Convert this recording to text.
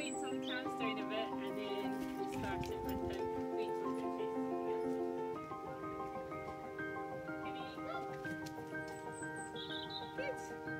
wait until the cow's died a bit and then start it with them. Wait. Good.